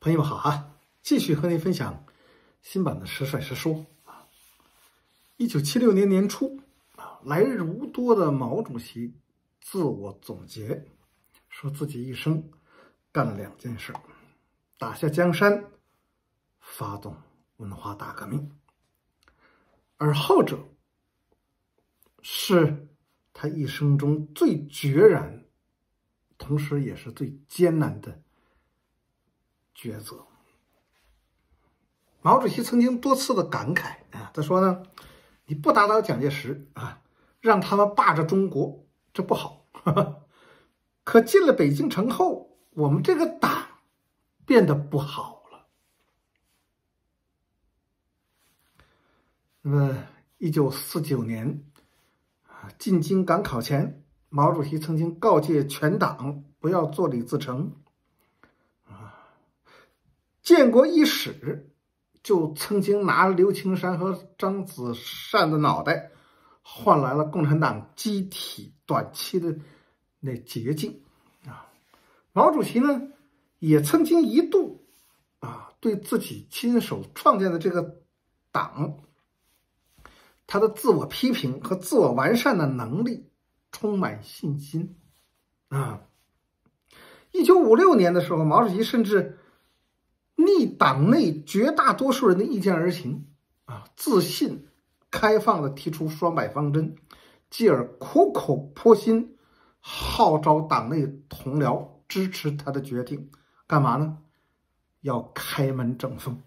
朋友们好啊！继续和您分享新版的《实帅实说》啊。一九七六年年初啊，来日无多的毛主席自我总结，说自己一生干了两件事：打下江山，发动文化大革命。而后者是他一生中最决然，同时也是最艰难的。抉择。毛主席曾经多次的感慨啊，他说呢：“你不打倒蒋介石啊，让他们霸着中国，这不好。可进了北京城后，我们这个党变得不好了。”那么，一九四九年啊，进京赶考前，毛主席曾经告诫全党不要坐李自成。建国伊始，就曾经拿刘青山和张子善的脑袋，换来了共产党机体短期的那捷径啊！毛主席呢，也曾经一度啊，对自己亲手创建的这个党，他的自我批评和自我完善的能力充满信心啊！一九五六年的时候，毛主席甚至。逆党内绝大多数人的意见而行，啊，自信、开放的提出双百方针，继而苦口婆心号召党内同僚支持他的决定，干嘛呢？要开门整风。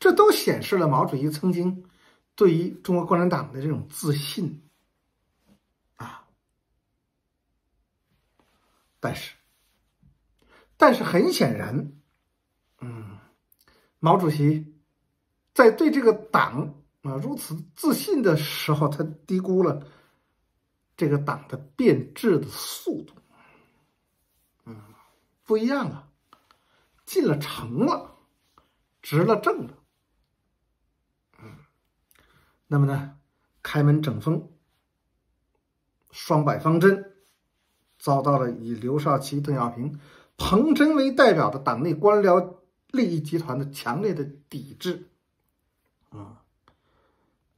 这都显示了毛主席曾经对于中国共产党的这种自信，啊，但是。但是很显然，嗯，毛主席在对这个党啊如此自信的时候，他低估了这个党的变质的速度。嗯，不一样啊，进了城了，执了政了。嗯，那么呢，开门整风，双百方针遭到了以刘少奇、邓小平。彭真为代表的党内官僚利益集团的强烈的抵制，啊，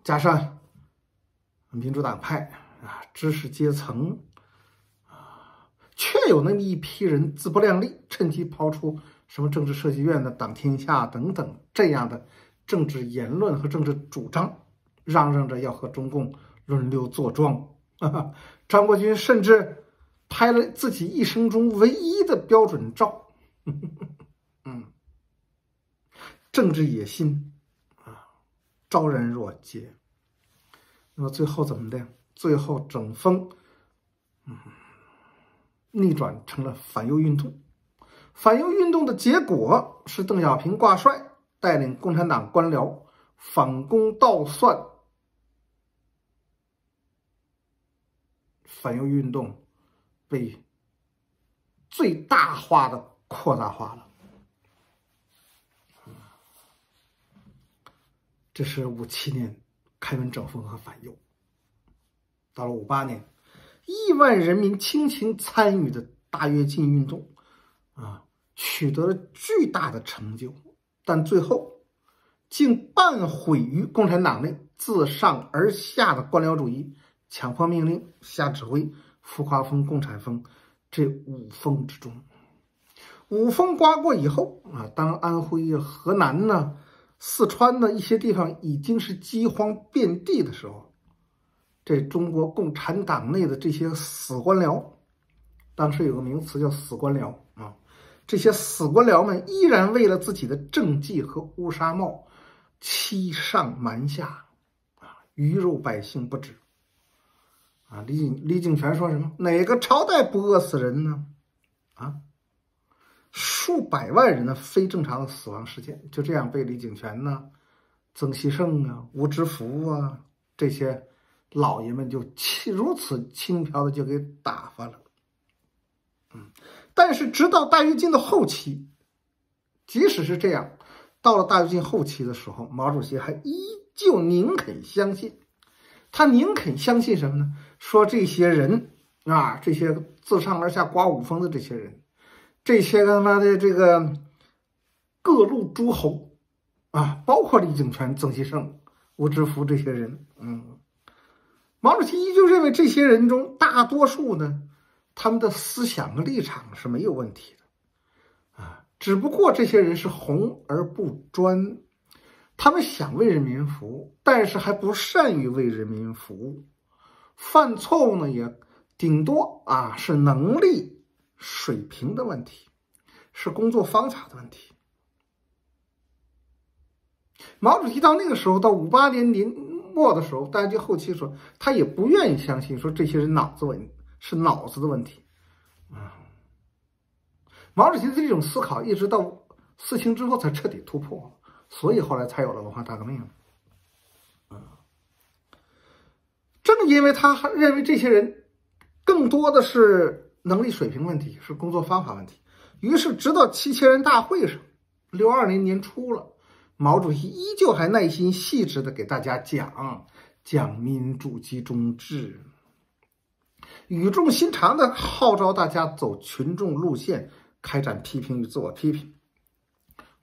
加上民主党派啊，知识阶层啊，确有那么一批人自不量力，趁机抛出什么政治设计院的党天下等等这样的政治言论和政治主张，嚷嚷着要和中共轮流坐庄。张国军甚至。拍了自己一生中唯一的标准照，嗯，政治野心啊，昭然若揭。那么最后怎么的？最后整风，嗯，逆转成了反右运动。反右运动的结果是邓小平挂帅，带领共产党官僚反攻倒算，反右运动。被最大化的扩大化了，这是五七年开门整风和反右。到了五八年，亿万人民倾情参与的大跃进运动，啊，取得了巨大的成就，但最后竟半毁于共产党内自上而下的官僚主义，强迫命令、下指挥。浮夸风、共产风，这五风之中，五风刮过以后啊，当安徽、河南呢、四川的一些地方已经是饥荒遍地的时候，这中国共产党内的这些死官僚，当时有个名词叫“死官僚”啊，这些死官僚们依然为了自己的政绩和乌纱帽，欺上瞒下，啊，鱼肉百姓不止。啊，李景李景全说什么？哪个朝代不饿死人呢？啊，数百万人的非正常的死亡事件，就这样被李景全呢、曾希圣啊、吴芝福啊这些老爷们就轻如此轻飘的就给打发了。嗯，但是直到大跃进的后期，即使是这样，到了大跃进后期的时候，毛主席还依旧宁肯相信。他宁肯相信什么呢？说这些人啊，这些自上而下刮五风的这些人，这些他妈的这个各路诸侯啊，包括李景泉、曾希圣、吴志福这些人，嗯，毛主席依旧认为这些人中大多数呢，他们的思想和立场是没有问题的，啊，只不过这些人是红而不专，他们想为人民服务，但是还不善于为人民服务，犯错误呢也顶多啊是能力。水平的问题，是工作方法的问题。毛主席到那个时候，到五八年年末的时候，大家就后期说，他也不愿意相信说这些人脑子问是脑子的问题。啊，毛主席的这种思考，一直到四清之后才彻底突破，所以后来才有了文化大革命。啊，正因为他认为这些人更多的是。能力水平问题是工作方法问题，于是直到七千人大会上，六二年年初了，毛主席依旧还耐心细致的给大家讲讲民主集中制，语重心长的号召大家走群众路线，开展批评与自我批评，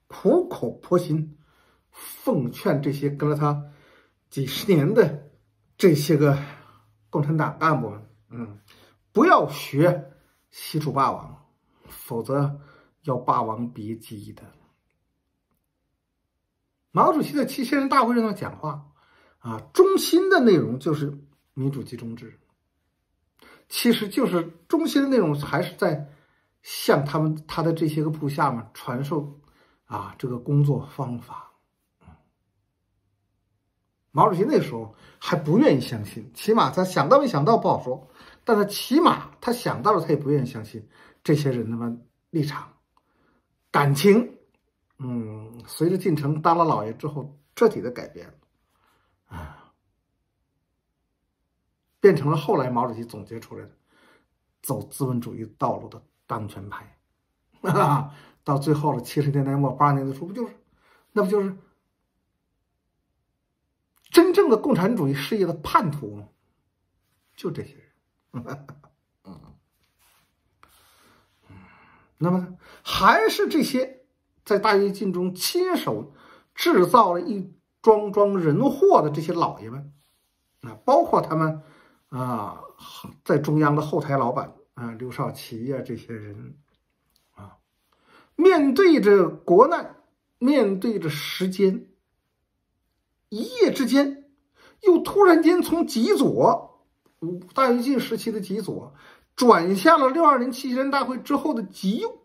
苦口婆心奉劝这些跟了他几十年的这些个共产党干部们，嗯。不要学西楚霸王，否则要霸王别姬的。毛主席在七千人大会上讲话，啊，中心的内容就是民主集中制，其实就是中心的内容还是在向他们他的这些个部下们传授啊这个工作方法。毛主席那时候还不愿意相信，起码他想到没想到不好说。但他起码他想到了，他也不愿意相信这些人他妈立场、感情，嗯，随着进城当了老爷之后，彻底的改变了，啊，变成了后来毛主席总结出来的走资本主义道路的当权派，啊，到最后了七十年代末八十年代初，不就是，那不就是真正的共产主义事业的叛徒吗？就这些人。嗯，那么还是这些在大跃进中亲手制造了一桩桩人祸的这些老爷们啊，包括他们啊，在中央的后台老板啊，刘少奇呀这些人啊，面对着国难，面对着时间，一夜之间又突然间从极左。大跃进时期的极左，转向了六二零七千人大会之后的极右，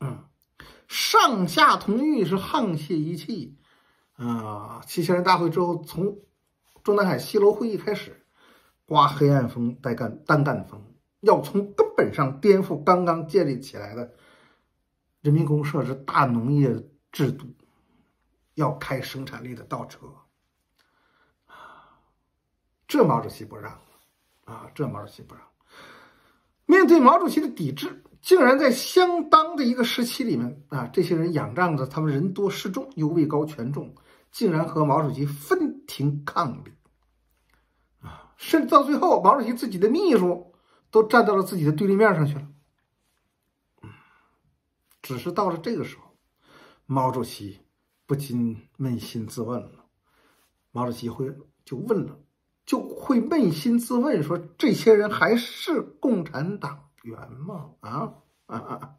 嗯，上下同欲是沆瀣一气啊！七千人大会之后，从中南海西楼会议开始，刮黑暗风、带干单干风，要从根本上颠覆刚刚建立起来的人民公社之大农业制度，要开生产力的倒车。这毛主席不让，啊，这毛主席不让。面对毛主席的抵制，竟然在相当的一个时期里面，啊，这些人仰仗着他们人多势众又位高权重，竟然和毛主席分庭抗礼，啊，甚至到最后，毛主席自己的秘书都站到了自己的对立面上去了。只是到了这个时候，毛主席不禁扪心自问了，毛主席会就问了。就会扪心自问说：这些人还是共产党员吗？啊啊啊！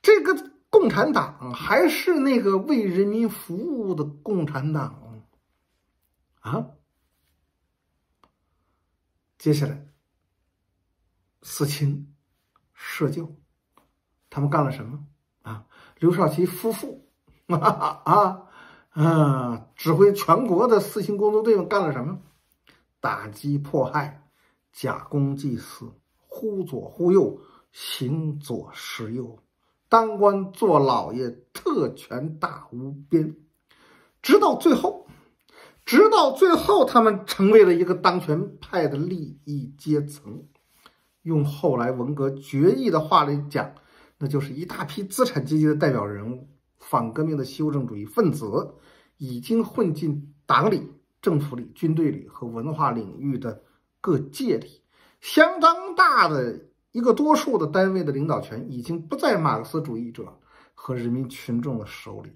这个共产党还是那个为人民服务的共产党啊？接下来，四清、社旧，他们干了什么啊？刘少奇夫妇 啊啊，指挥全国的四清工作队们干了什么？打击迫害，假公济私，忽左忽右，行左施右，当官做老爷，特权大无边，直到最后，直到最后，他们成为了一个当权派的利益阶层。用后来文革决议的话来讲，那就是一大批资产阶级的代表人物，反革命的修正主义分子，已经混进党里。政府里、军队里和文化领域的各界里，相当大的一个多数的单位的领导权已经不在马克思主义者和人民群众的手里。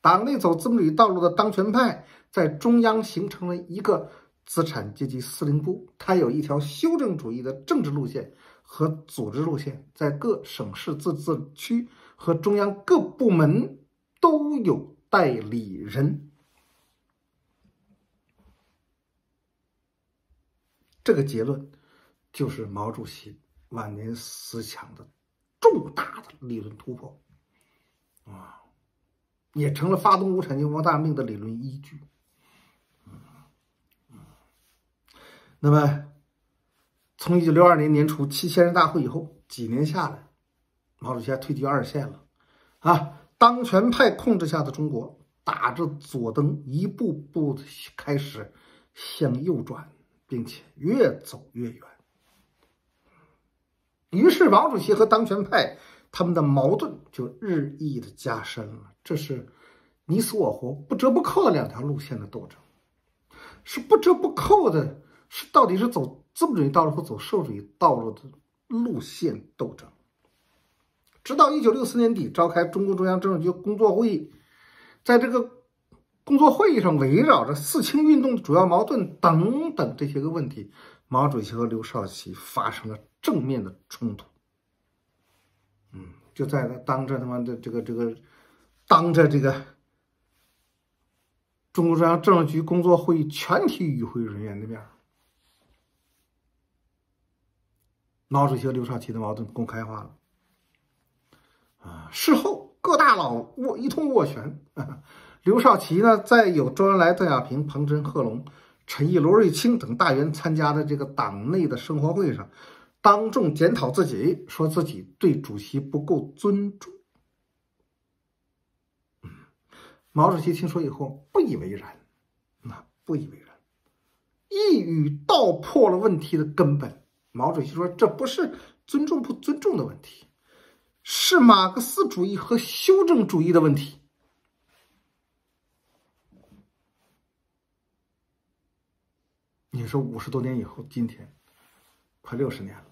党内走资本主义道路的当权派在中央形成了一个资产阶级司令部，它有一条修正主义的政治路线和组织路线，在各省市自治区和中央各部门都有代理人。这个结论就是毛主席晚年思想的重大的理论突破啊，也成了发动无产阶级亡大命的理论依据。那么，从一九六二年年初七千人大会以后，几年下来，毛主席还退居二线了啊！当权派控制下的中国，打着左灯，一步步的开始向右转。并且越走越远，于是毛主席和当权派他们的矛盾就日益的加深了。这是你死我活、不折不扣的两条路线的斗争，是不折不扣的，是到底是走资本主义道路或走社会主义道路的路线斗争。直到一九六四年底召开中共中央政治局工作会议，在这个。工作会议上围绕着四清运动的主要矛盾等等这些个问题，毛主席和刘少奇发生了正面的冲突。嗯，就在他当着他妈的这个这个，当着这个中共中央政治局工作会议全体与会人员的面，毛主席和刘少奇的矛盾公开化了。啊，事后各大佬握一通斡旋。刘少奇呢，在有周恩来、邓小平、彭真、贺龙、陈毅、罗瑞卿等大员参加的这个党内的生活会上，当众检讨自己，说自己对主席不够尊重。毛主席听说以后不以为然，那不以为然，一语道破了问题的根本。毛主席说：“这不是尊重不尊重的问题，是马克思主义和修正主义的问题。”你说五十多年以后，今天快六十年了，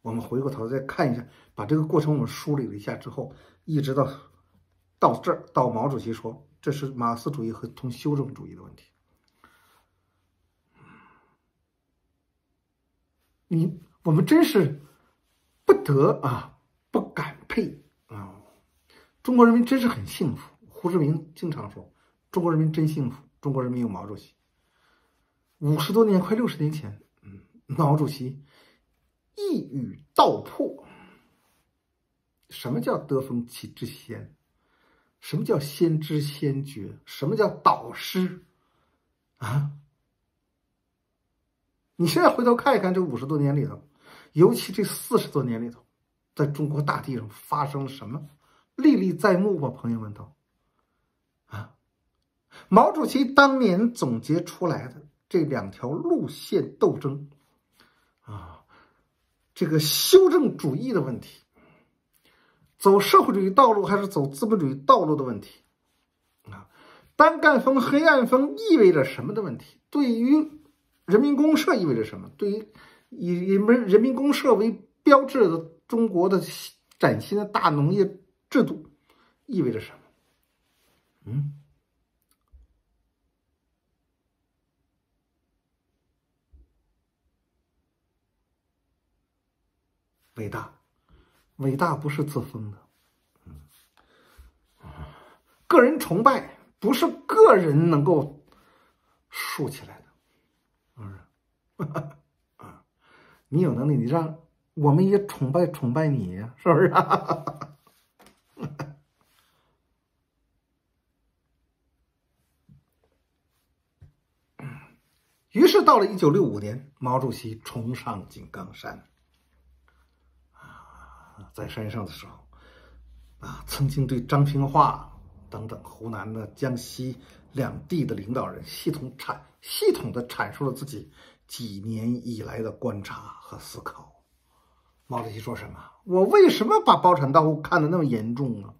我们回过头再看一下，把这个过程我们梳理了一下之后，一直到到这儿，到毛主席说这是马克思主义和同修正主义的问题。你我们真是不得啊，不敢配啊！中国人民真是很幸福。胡志明经常说，中国人民真幸福，中国人民有毛主席。五十多年，快六十年前，嗯，毛主席一语道破。什么叫得风气之先？什么叫先知先觉？什么叫导师？啊！你现在回头看一看，这五十多年里头，尤其这四十多年里头，在中国大地上发生了什么，历历在目吧，朋友们都。啊，毛主席当年总结出来的。这两条路线斗争，啊，这个修正主义的问题，走社会主义道路还是走资本主义道路的问题，啊，单干风、黑暗风意味着什么的问题？对于人民公社意味着什么？对于以人民人民公社为标志的中国的崭新的大农业制度意味着什么？嗯？伟大，伟大不是自封的，嗯，个人崇拜不是个人能够竖起来的，是不是？啊，你有能力，你让我们也崇拜崇拜你，是不是啊？于是到了一九六五年，毛主席重上井冈山。在山上的时候，啊，曾经对张平化等等湖南的、江西两地的领导人系统阐系统的阐述了自己几年以来的观察和思考。毛主席说什么？我为什么把包产到户看得那么严重呢？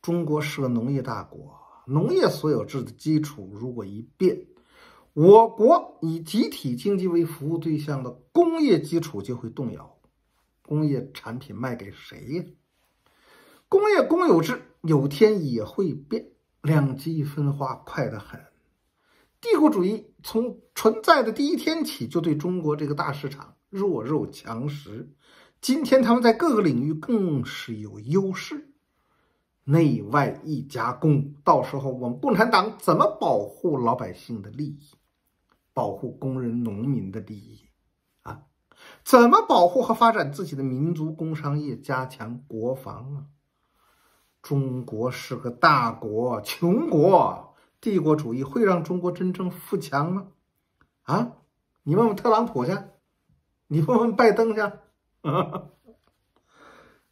中国是个农业大国，农业所有制的基础如果一变，我国以集体经济为服务对象的工业基础就会动摇。工业产品卖给谁呀？工业公有制有天也会变，两极分化快得很。帝国主义从存在的第一天起，就对中国这个大市场弱肉强食。今天他们在各个领域更是有优势，内外一家攻。到时候我们共产党怎么保护老百姓的利益，保护工人农民的利益啊？怎么保护和发展自己的民族工商业，加强国防啊？中国是个大国，穷国，帝国主义会让中国真正富强吗？啊，你问问特朗普去，你问问拜登去，哈 哈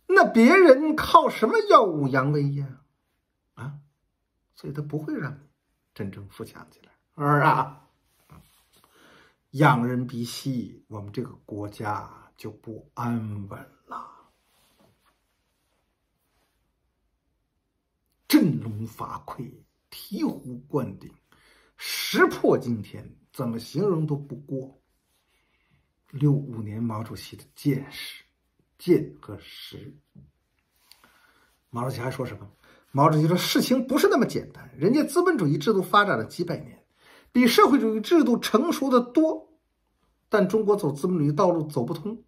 那别人靠什么耀武扬威呀？啊，所以他不会让你真正富强起来，是啊？仰人鼻息，我们这个国家就不安稳了。振聋发聩，醍醐灌顶，石破惊天，怎么形容都不过六五年毛主席的见识、见和识。毛主席还说什么？毛主席说：“事情不是那么简单，人家资本主义制度发展了几百年，比社会主义制度成熟的多，但中国走资本主义道路走不通。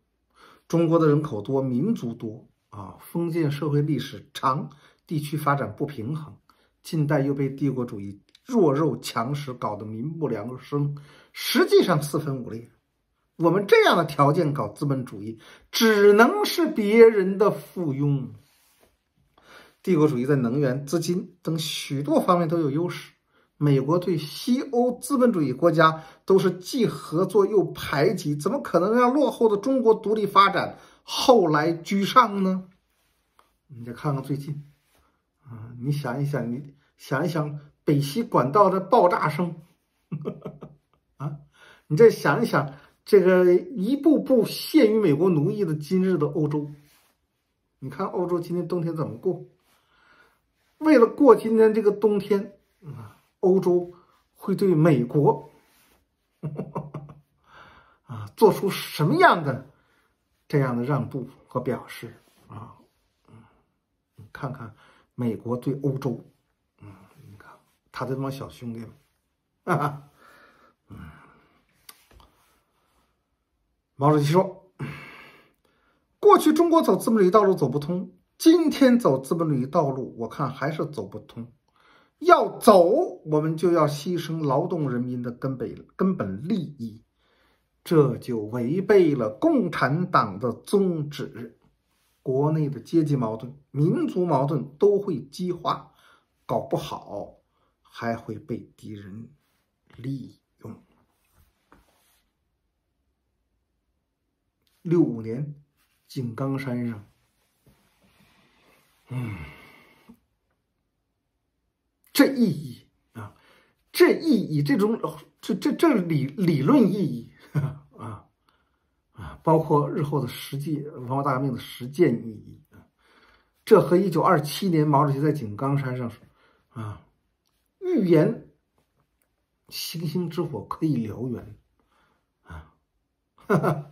中国的人口多，民族多啊，封建社会历史长。”地区发展不平衡，近代又被帝国主义弱肉强食搞得民不聊生，实际上四分五裂。我们这样的条件搞资本主义，只能是别人的附庸。帝国主义在能源、资金等许多方面都有优势，美国对西欧资本主义国家都是既合作又排挤，怎么可能让落后的中国独立发展，后来居上呢？你再看看最近。啊，你想一想，你想一想北溪管道的爆炸声，啊，你再想一想这个一步步陷于美国奴役的今日的欧洲，你看欧洲今年冬天怎么过？为了过今年这个冬天，啊，欧洲会对美国，啊，做出什么样的这样的让步和表示啊？你看看。美国对欧洲，嗯，你看他这帮小兄弟们，哈哈，嗯，毛主席说，过去中国走资本主义道路走不通，今天走资本主义道路，我看还是走不通。要走，我们就要牺牲劳动人民的根本根本利益，这就违背了共产党的宗旨。国内的阶级矛盾、民族矛盾都会激化，搞不好还会被敌人利益用。六五年，井冈山上，嗯，这意义啊，这意义，这种这这这理理论意义啊啊。包括日后的实际文化大革命的实践意义啊，这和一九二七年毛主席在井冈山上啊预言星星之火可以燎原啊，哈哈，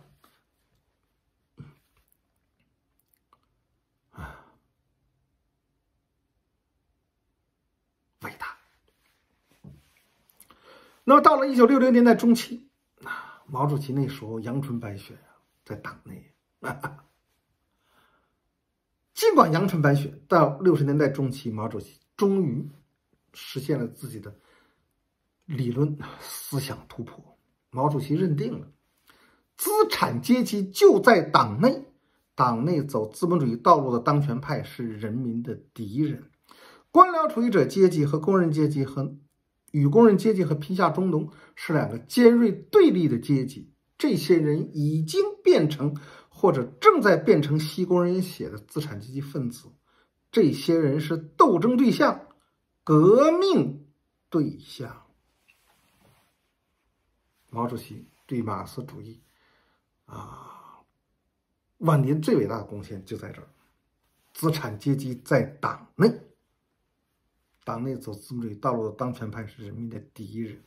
啊，伟大。那么到了一九六零年代中期啊，毛主席那时候阳春白雪。在党内，尽管阳春白雪，到六十年代中期，毛主席终于实现了自己的理论思想突破。毛主席认定了，资产阶级就在党内，党内走资本主义道路的当权派是人民的敌人，官僚主义者阶级和工人阶级和与工人阶级和贫下中农是两个尖锐对立的阶级。这些人已经变成，或者正在变成吸工人血的资产阶级分子，这些人是斗争对象，革命对象。毛主席对马克思主义啊，晚年最伟大的贡献就在这儿：资产阶级在党内，党内走资本主义道路的当权派是人民的敌人。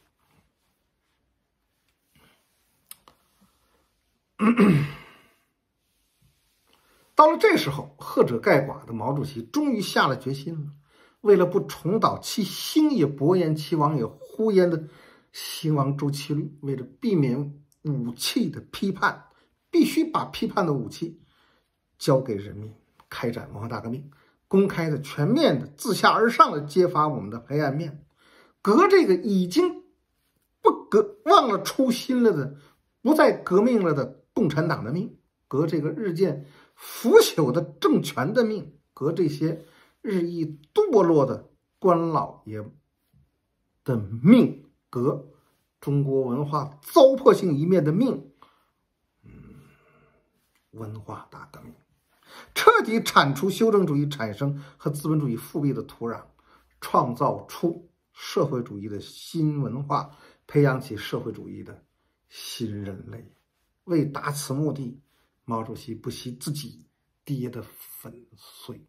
到了这时候，贺者盖寡的毛主席终于下了决心了。为了不重蹈其兴也勃焉，其亡也忽焉的兴亡周期率，为了避免武器的批判，必须把批判的武器交给人民，开展文化大革命，公开的、全面的、自下而上的揭发我们的黑暗面，革这个已经不革、忘了初心了的、不再革命了的共产党的命，革这个日渐。腐朽的政权的命，革这些日益堕落的官老爷的命，革中国文化糟粕性一面的命，嗯，文化大革命，彻底铲除修正主义产生和资本主义复辟的土壤，创造出社会主义的新文化，培养起社会主义的新人类。为达此目的。毛主席不惜自己跌得粉碎。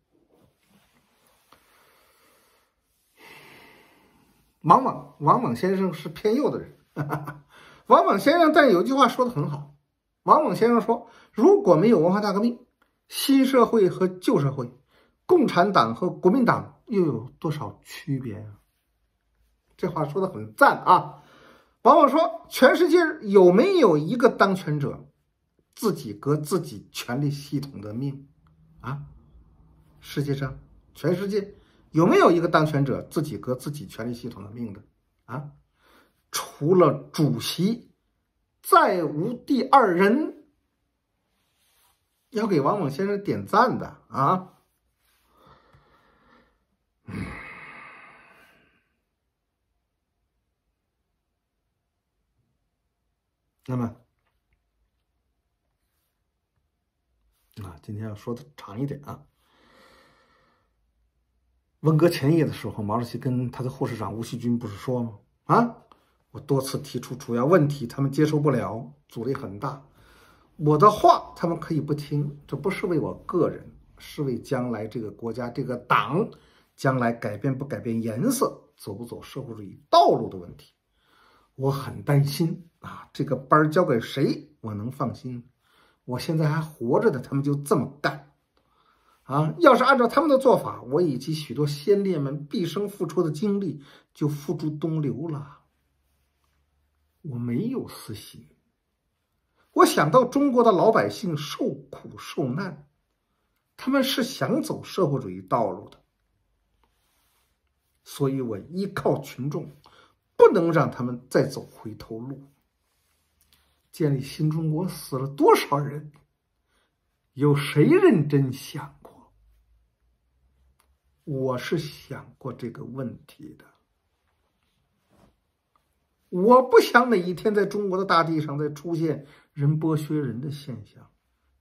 王莽，王莽先生是偏右的人。王莽先生，但有一句话说的很好。王莽先生说：“如果没有文化大革命，新社会和旧社会，共产党和国民党又有多少区别啊？”这话说的很赞啊。王莽说：“全世界有没有一个当权者？”自己革自己权力系统的命，啊！世界上，全世界有没有一个当权者自己革自己权力系统的命的？啊！除了主席，再无第二人。要给王猛先生点赞的啊！那么。啊，今天要说的长一点啊。文革前夜的时候，毛主席跟他的护士长吴锡军不是说吗？啊，我多次提出主要问题，他们接受不了，阻力很大。我的话他们可以不听，这不是为我个人，是为将来这个国家、这个党将来改变不改变颜色、走不走社会主义道路的问题。我很担心啊，这个班交给谁，我能放心？我现在还活着的，他们就这么干，啊！要是按照他们的做法，我以及许多先烈们毕生付出的精力就付诸东流了。我没有私心，我想到中国的老百姓受苦受难，他们是想走社会主义道路的，所以我依靠群众，不能让他们再走回头路。建立新中国死了多少人？有谁认真想过？我是想过这个问题的。我不想哪一天在中国的大地上再出现人剥削人的现象，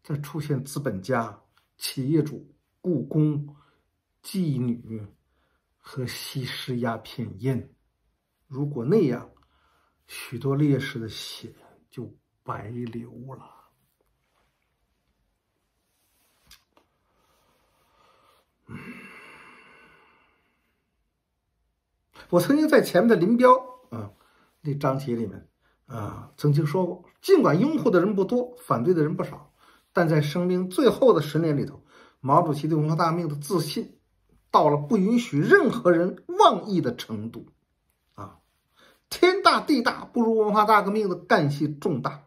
再出现资本家、企业主雇工、妓女和吸食鸦片烟。如果那样，许多烈士的血就。白流了。我曾经在前面的林彪啊那章节里面啊曾经说过，尽管拥护的人不多，反对的人不少，但在生命最后的十年里头，毛主席对文化大革命的自信到了不允许任何人妄议的程度啊！天大地大不如文化大革命的干系重大。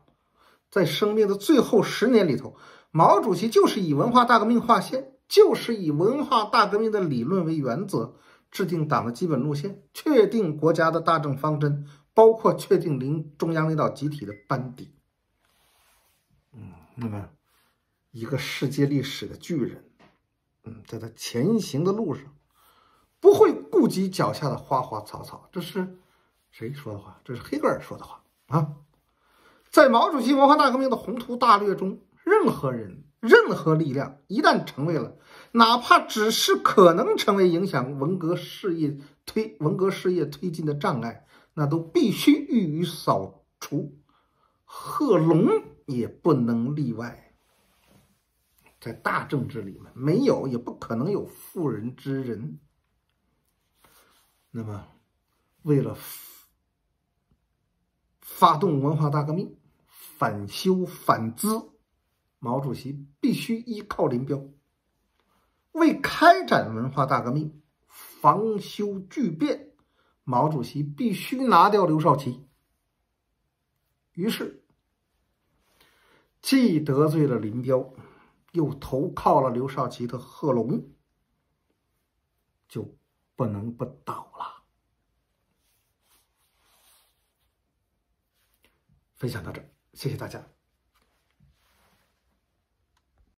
在生命的最后十年里头，毛主席就是以文化大革命划线，就是以文化大革命的理论为原则，制定党的基本路线，确定国家的大政方针，包括确定领中央领导集体的班底。嗯，那么一个世界历史的巨人，嗯，在他前行的路上，不会顾及脚下的花花草草。这是谁说的话？这是黑格尔说的话啊。在毛主席文化大革命的宏图大略中，任何人、任何力量一旦成为了，哪怕只是可能成为影响文革事业推文革事业推进的障碍，那都必须予以扫除。贺龙也不能例外。在大政治里面，没有也不可能有妇人之仁。那么，为了。发动文化大革命，反修反资，毛主席必须依靠林彪。为开展文化大革命、防修巨变，毛主席必须拿掉刘少奇。于是，既得罪了林彪，又投靠了刘少奇的贺龙，就不能不倒了。分享到这，谢谢大家。